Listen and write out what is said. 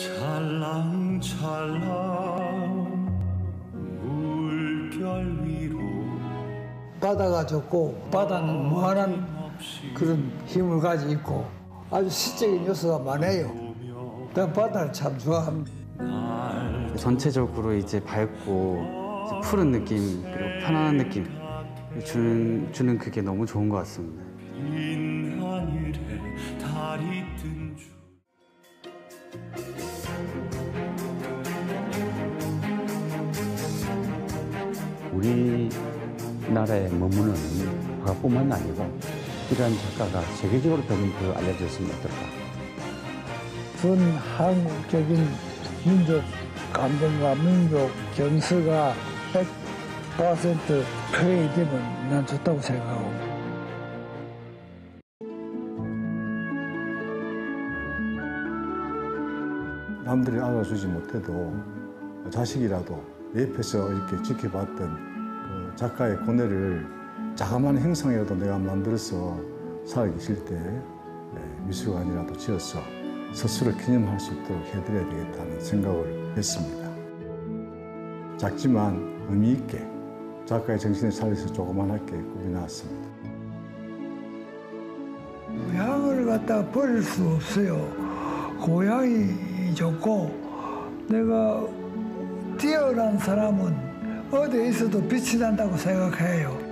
찰랑찰랑 물결 위로 바다가 좋고 바다는 무한한 그런 힘을 가지고 있고 아주 시적인 요소가 많아요. 난 바다를 참 좋아합니다. 전체적으로 이제 밝고 이제 푸른 느낌 그리고 편안한 느낌 주는 주는 그게 너무 좋은 것 같습니다. 우리나라에 머무는 화가뿐만 아니고 이러한 작가가 세계적으로 좀더 알려졌으면 어떨까. 전 한국적인 민족 감정과 민족 정서가 100% 표현되면 난 좋다고 생각하고 남들이 알아주지 못해도 자식이라도 옆에서 이렇게 지켜봤던 그 작가의 고뇌를 자그마한 행상이라도 내가 만들어서 살아계실 때 예, 미술관이라도 지어서 스스로 기념할 수 있도록 해드려야 되겠다는 생각을 했습니다. 작지만 의미 있게 작가의 정신을 살려서 조그만하게 꾸며놨습니다. 고향을 갖다 버릴 수 없어요. 고향이 좋고 내가 뛰어난 사람은 어디에 있어도 빛이 난다고 생각해요.